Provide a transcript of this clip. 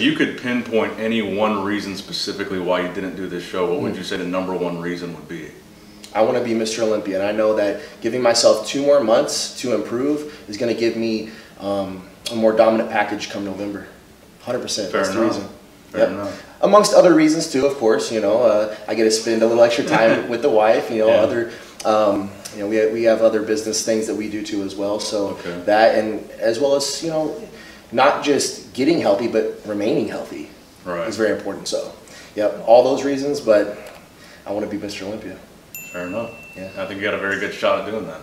If you could pinpoint any one reason specifically why you didn't do this show, what would you say the number one reason would be? I want to be Mr. Olympia, and I know that giving myself two more months to improve is going to give me um, a more dominant package come November. 100%. Fair That's the reason. Fair Yep. enough. Amongst other reasons too, of course. You know, uh, I get to spend a little extra time with the wife. You know, Yeah. other. Um, you know, we have, we have other business things that we do too as well. So Okay. that and as well as you know, not just getting healthy, but remaining healthy Right. is very important. So, yep, all those reasons. But I want to be Mr. Olympia. Fair enough. Yeah. I think you got a very good shot at doing that.